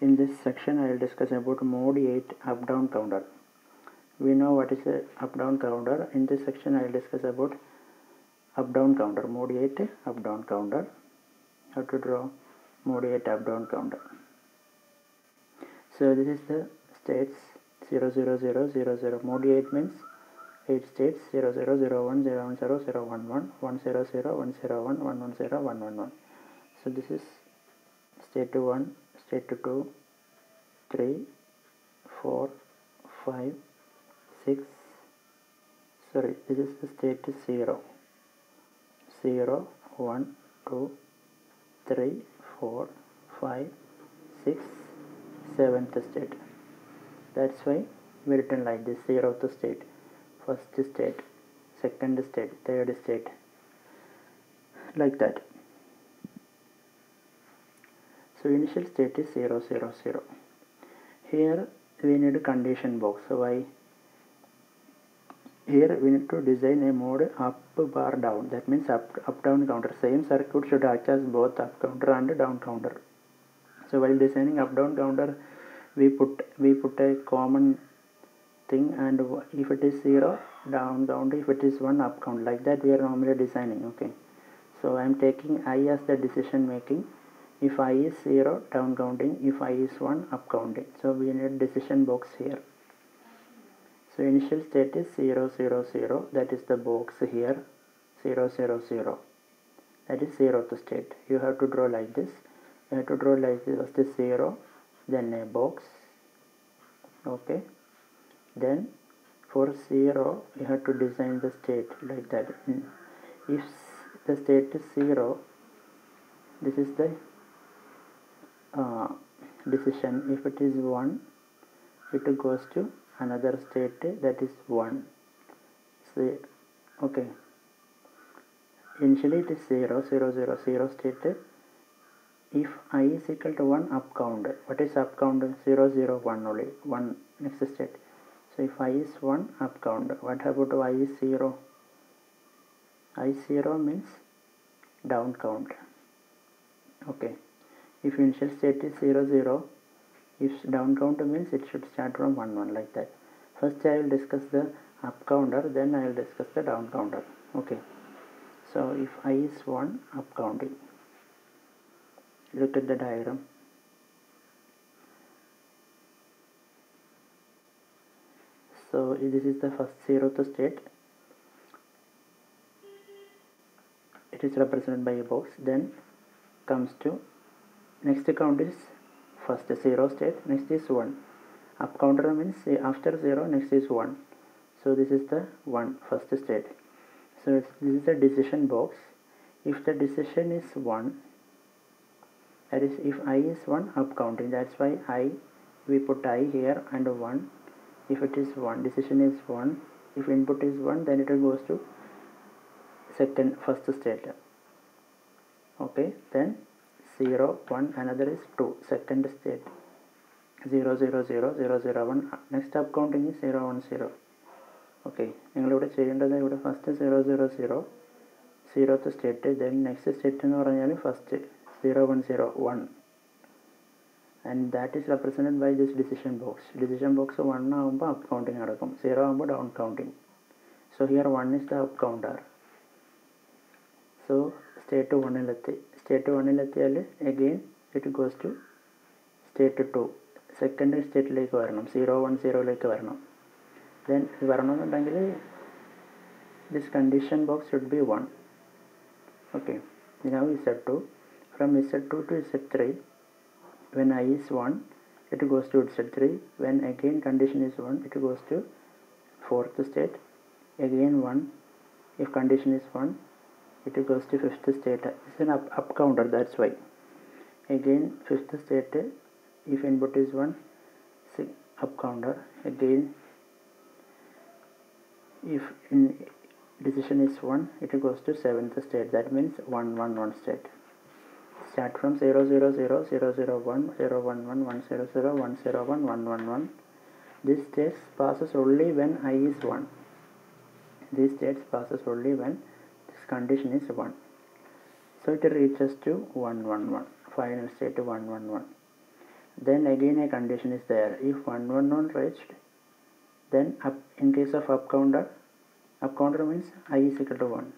In this section, I will discuss about mode 8 up down counter. We know what is a up down counter. In this section, I will discuss about up down counter. Mode 8 up down counter. How to draw mode 8 up down counter. So this is the states 0 0 0 0 0. Mode 8 means 8 states 0 0 0 1 0 1 0 0 1 1 1 0 0 1 0 1 1 1 0 1 1 1. So this is state 1, state 2, 3, 4, 5, 6. Sorry, this is the state 0. 0, 1, 2, 3, 4, 5, 6, 7th state. That's why we written like this 0th state, first state, second state, third state, like that. So initial state is 0, 0, 0. Here we need a condition box. So why? Here we need to design a mode up bar down. That means up up down counter. Same circuit should act as both up counter and down counter. So while designing up down counter, we put we put a common thing and if it is 0 down counter if it is 1 up count like that we are normally designing okay so i am taking i as the decision making if i is 0 down counting. If i is 1 up counting. So we need decision box here. So initial state is 0 0 0 that is the box here. 0 0 0 that is 0th state. You have to draw like this. You have to draw like this. First is 0 then a box. Okay. Then for 0 you have to design the state like that. Hmm. If the state is 0 this is the uh, decision. If it is 1 it goes to another state that is 1 so okay. Initially it is 0 0 0 0 state. If i is equal to 1 up count. What is up count? 0 0 1 only 1 next state. So if i is 1 up count. What about i is 0 i 0 means down count. Okay if initial state is 0 0 if down count means it should start from 1 1 like that. First i will discuss the up counter then i will discuss the down counter. Okay. So if i is 1 up counting. Look at the diagram. So this is the first zeroth state. It is represented by a box. Then comes to next count is first zero state next is 1 up counter means eh, after 0 next is 1 so this is the 1 first state. So this is the decision box. If the decision is 1 that is if i is 1 up counting. That's why i we put i here and 1 if it is 1 decision is 1 if input is 1 then it goes to second first state. Okay then 0 1 another is 2 second state 0 0 0 0 0 1 next up counting is 0 1 0 okay നിങ്ങളിവിടെ ചെയ്യേണ്ടത് ഇവിടെ first zero zero zero zeroth state then next state എന്ന് പറഞ്ഞാൽ first zero one zero one and that is represented by this decision box decision box one ആകുമ്പോൾ up counting നടക്കും zero ആകുമ്പോൾ down counting so here one is the up counter so state വണ്ണിലെത്തി state വണ്ണിലെത്തിയാൽ again it goes to state two second സ്റ്റേറ്റിലേക്ക് വരണം zero one സീറോയിലേക്ക് വരണം then വരണമെന്നുണ്ടെങ്കിൽ this condition box should be one okay now Z two from Z two to Z three when i is 1 it goes to z3 when again condition is 1 it goes to fourth state again 1 if condition is 1 it goes to fifth state. It's an up, up counter that's why. Again fifth state if input is 1 up counter. Again if in decision is 1 it goes to seventh state. That means 1 1 1 state. Start from 0 0 0 0 0 1 0 1 1 1 0 0 1 0 1 1 1 1 this state passes only when i is 1 this states passes only when condition is 1 so it reaches to 1 1 1 final state 1 1 1 then again a condition is there. If 111 reached then up in case of up counter up counter means i is equal to 1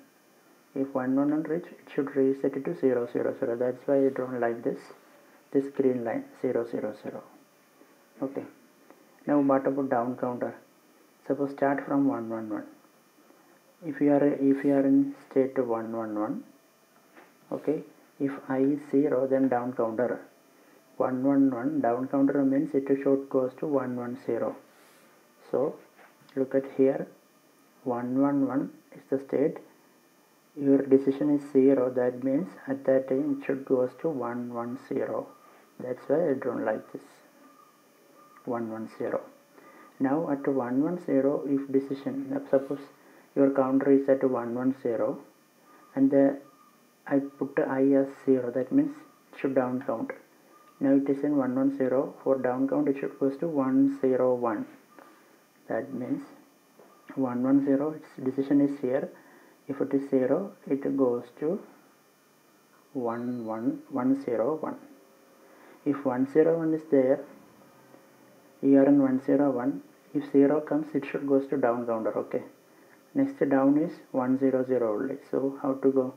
if 111 reached it should reset it to 0 0 0 that's why I drawn like this this green line 0 0 0 okay. Now what about down counter? Suppose start from 111 if you are if you are in state 111 okay if i is 0 then down counter. 111 down counter means it should goes to 110 so look at here. 111 is the state. Your decision is 0 that means at that time it should goes to 110 that's why I don't like this. 110 now at 110 if decision suppose your counter is at 110 and the I put i as 0 that means it should down count. Now it is in 110 for down count it should goes to 101 that means 110 its decision is here. If it is 0 it goes to 11101 if 101 is there you are in 101 if 0 comes it should goes to down counter okay next down is 100 only. So how to go?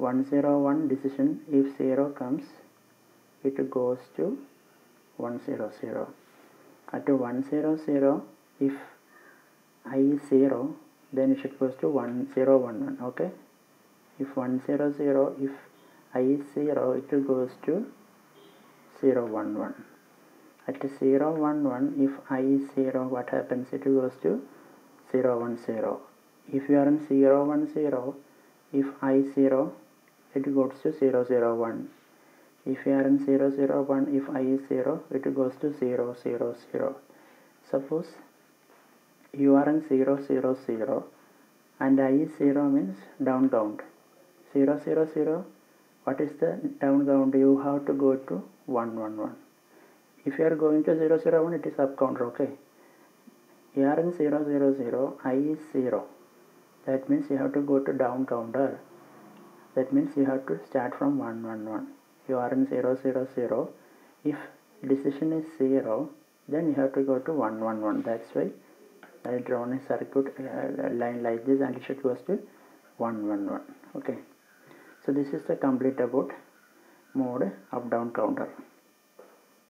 101 decision if 0 comes it goes to 100 at 100 if i is 0 then it should goes to 1011 okay? If 100 if i is 0 it goes to 011 at 011 if i is 0 what happens? It goes to 010 if you are in 010 if i is 0 it goes to 001 if you are in 001 if i is 0 it goes to 000 suppose you are in 000 and i is 0 means down count. 000 what is the down count? You have to go to 111 if you are going to 001 it is up counter okay are in 000 i is 0 that means you have to go to down counter. That means you have to start from 111 you are in 000 if decision is 0 then you have to go to 111 that's why I drawn a circuit uh, line like this and it should goes to 111 okay. So this is the complete about mode up down counter